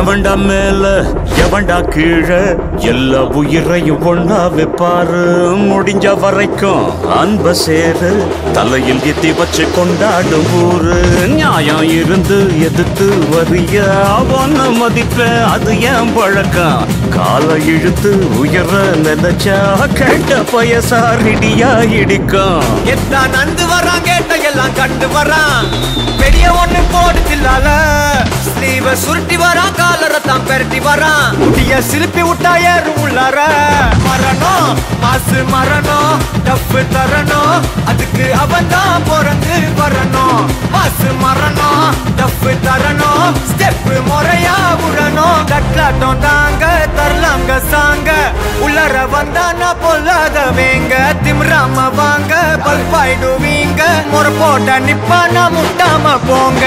எவன்டா மேல எவன்டா கீழே? எல்லா உயிரையும் ஒன்னா வைப்பாரு. முடிஞ்ச வரைக்கும் அன்ப சேரு. தலையில் எத்தி வச்சு கொண்டாடும் ஊரு. நியாயம் இருந்து எதிர்த்து வரிய அவன மதிப்ப அது ஏன் பழக்கம்? காலை இழுத்து உயர நினைச்சா கேட்ட பயசா ரெடியா இடிக்கும். எத்தான் நந்து வரான் கேட்ட எல்லாம் கண்டு வரான். பெரிய ஒண்ணு போடுதில்லால சுருட்டி வரான் காலரை தான் பெரட்டி வரான் முடிய சிலுப்பி விட்டா ஏறும் உள்ளார மரணம் மாசு மரணம் டப்பு தரணும். அதுக்கு அவன் தான் பிறந்து வரணும். மாசு மரணம் டப்பு தரணும். ஸ்டெப்பு முறையா விடணும் கட்லாட்டம் தாங்க தரலாங்க சாங்க. உள்ளர வந்தானா பொல்லாதவேங்க திம்ராம வாங்க பல்பாயிடுவீங்க முறை போட்ட நிப்பானா முட்டாம போங்க.